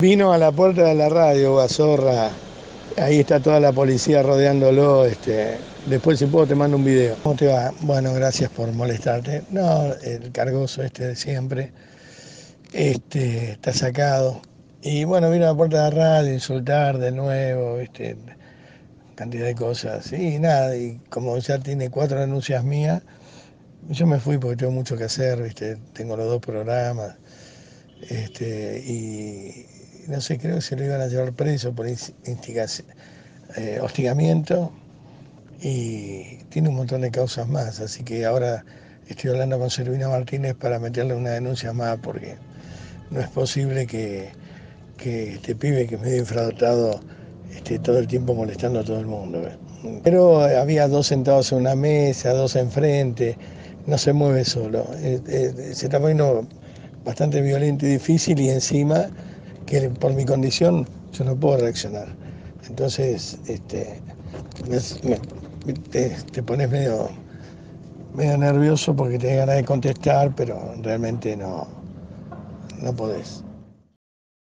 Vino a la puerta de la radio, Bazorra. Ahí está toda la policía rodeándolo. Este, después, si puedo, te mando un video. ¿Cómo te va? Bueno, gracias por molestarte. No, el cargoso este de siempre. Este, está sacado. Y bueno, vino a la puerta de la radio, insultar de nuevo, este, cantidad de cosas. Y nada, y como ya tiene cuatro denuncias mías, yo me fui porque tengo mucho que hacer, ¿viste? tengo los dos programas. Este, y no sé, creo que se lo iban a llevar preso por eh, hostigamiento y tiene un montón de causas más. Así que ahora estoy hablando con Servina Martínez para meterle una denuncia más porque no es posible que, que este pibe que es medio infradotado esté todo el tiempo molestando a todo el mundo. Pero había dos sentados en una mesa, dos enfrente, no se mueve solo. Eh, eh, se está poniendo bastante violento y difícil y encima que por mi condición yo no puedo reaccionar. Entonces, este, te, pones medio, medio nervioso porque te ganas de contestar, pero realmente no, no podés.